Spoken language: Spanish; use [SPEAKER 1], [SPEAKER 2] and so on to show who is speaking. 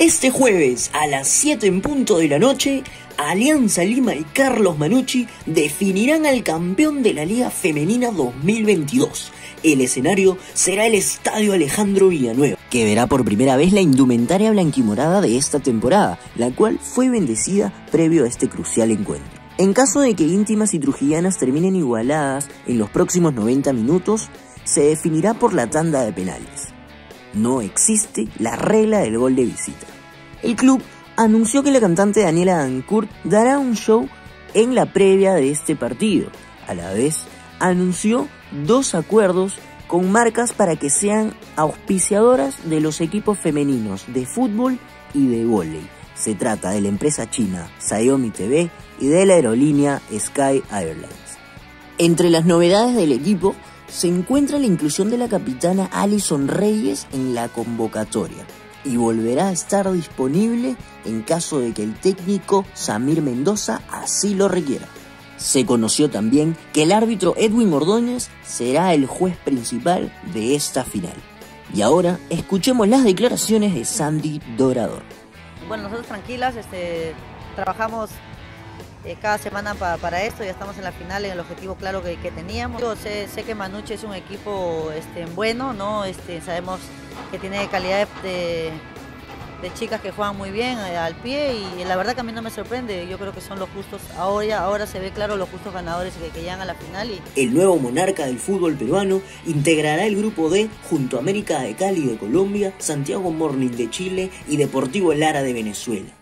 [SPEAKER 1] Este jueves a las 7 en punto de la noche, Alianza Lima y Carlos Manucci definirán al campeón de la Liga Femenina 2022. El escenario será el Estadio Alejandro Villanueva, que verá por primera vez la indumentaria blanquimorada de esta temporada, la cual fue bendecida previo a este crucial encuentro. En caso de que íntimas y trujillanas terminen igualadas en los próximos 90 minutos, se definirá por la tanda de penales. No existe la regla del gol de visita. El club anunció que la cantante Daniela Dancourt dará un show en la previa de este partido. A la vez, anunció dos acuerdos con marcas para que sean auspiciadoras de los equipos femeninos de fútbol y de vóley. Se trata de la empresa china Xiaomi TV y de la aerolínea Sky Airlines. Entre las novedades del equipo se encuentra la inclusión de la capitana Alison Reyes en la convocatoria y volverá a estar disponible en caso de que el técnico Samir Mendoza así lo requiera. Se conoció también que el árbitro Edwin Ordóñez será el juez principal de esta final. Y ahora escuchemos las declaraciones de Sandy Dorador.
[SPEAKER 2] Bueno, nosotros tranquilas, este, trabajamos eh, cada semana para esto, ya estamos en la final, en el objetivo claro que, teníamos. Yo sé, que Manuche es un equipo este, bueno, ¿no? Este, sabemos que tiene calidad de, chicas que juegan muy bien eh, al pie y la verdad que a mí no me sorprende, yo creo que son los justos, ahora, ahora se ve claro los justos ganadores que, que llegan a la final. Y...
[SPEAKER 1] El nuevo monarca del fútbol peruano integrará el grupo D junto a América de Cali de Colombia, Santiago Morning de Chile y Deportivo Lara de Venezuela.